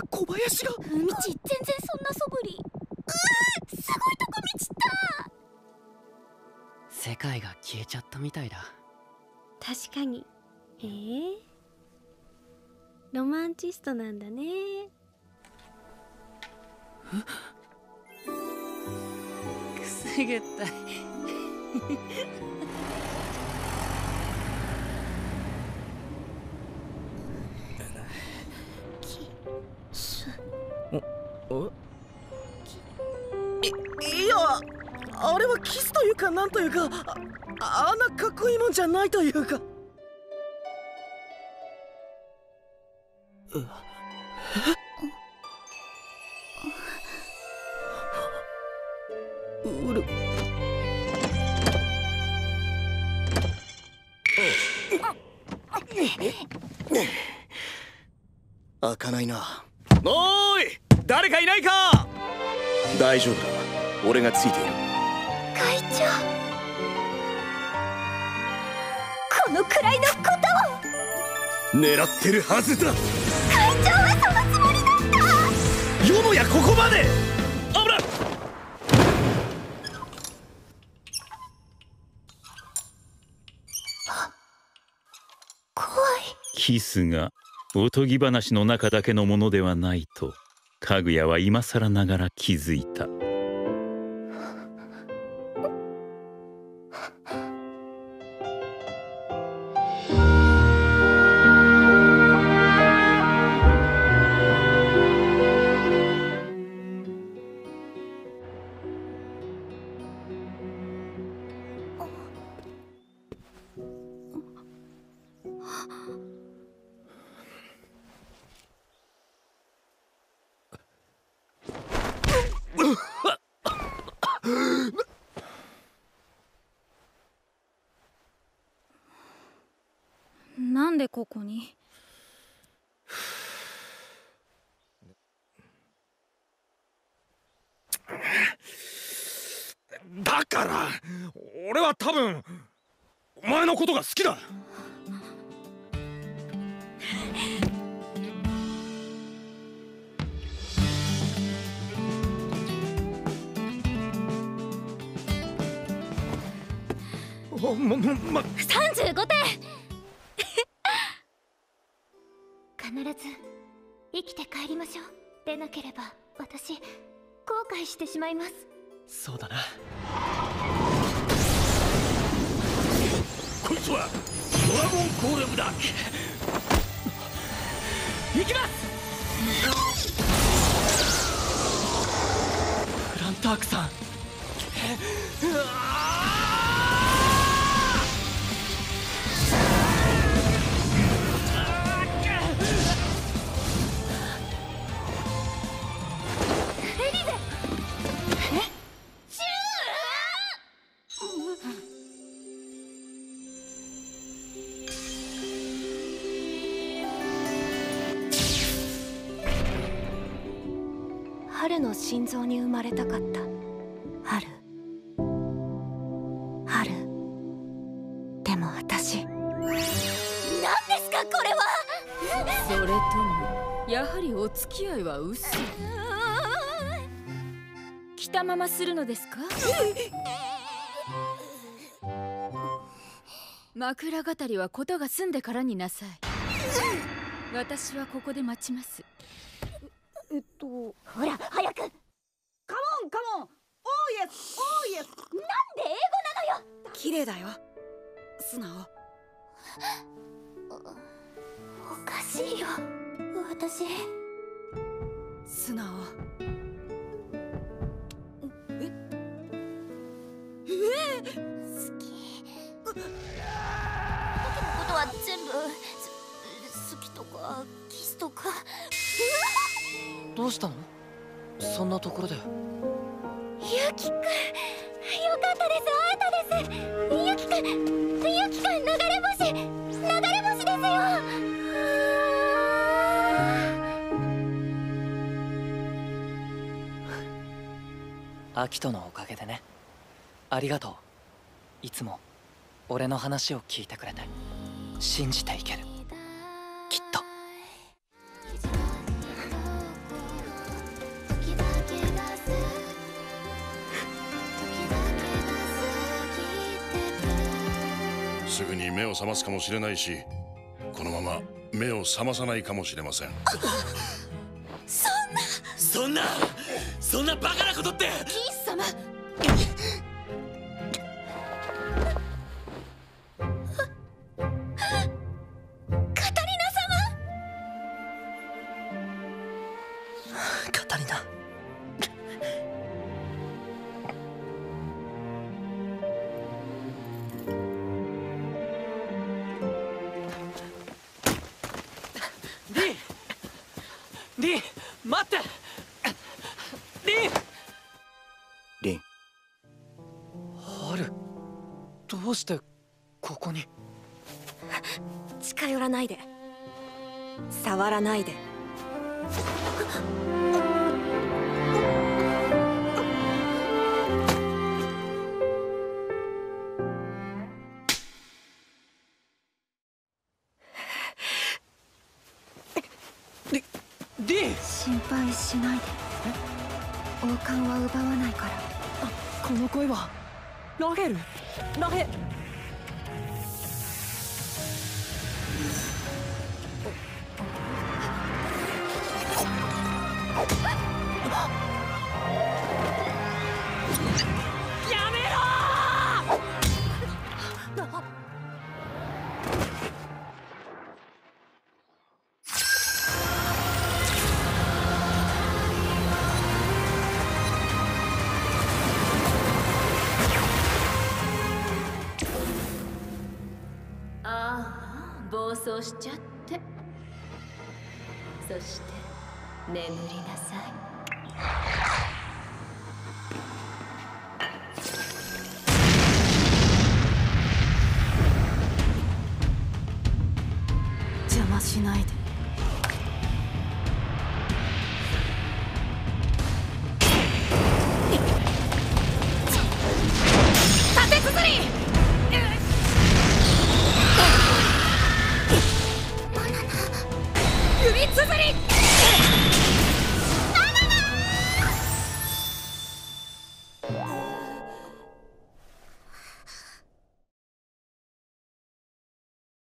か小林が。みち全然そんな素振り。うーすごいとこ見ちった。世界が消えちゃったみたいだ。確かに。え。ー、ロマンチストなんだね。くすぐったいいいやあれはキスというかなんというかああんなかっこいいもんじゃないというか。ううる開かないなおい誰かいないか？大丈夫だ。俺がついている。会長。このくらいのことを。狙ってるはずだ。会長はそのつもりだったよもやここまで。危ない怖い。キスがおとぎ話の中だけのものではないとかぐやは今更ながら気づいた。なんでここに？だから俺は多分お前のことが好きだ。おまま35点ず生きて帰りましょう。でなければ私後悔してしまいます。そうだな。こいつはドラゴンゴーレムだ行きます！フランタークさん春の心臓に生まれたかった。春春でも私。何ですかこれは。それともやはりお付き合いは嘘着たままするのですか？枕語りはことが済んでからになさい。私はここで待ちます。とほら早く！カモンカモンオーイエスオーイエスなんで英語なのよ！綺麗だよ。素直。おかしいよ。私。素直。好き。だけのことは全部す好きとかキスとかどうしたの？そんなところで。ゆきくんよかったです会えたですゆきくんゆきくん流れ星。流れ星ですよ。アキトのおかげでね。ありがとう。いつも俺の話を聞いてくれて。信じていける目を覚ますかもしれないしこのまま目を覚まさないかもしれません。そんなそんなバカなことって！キース様リン待って。リン。リン。ハルどうしてここに？様近寄らないで。触らないで心配しないで。王冠は奪わないから。あこの声は。ラヘルラヘ暴走しちゃって。そして眠りなさい。邪魔しないで。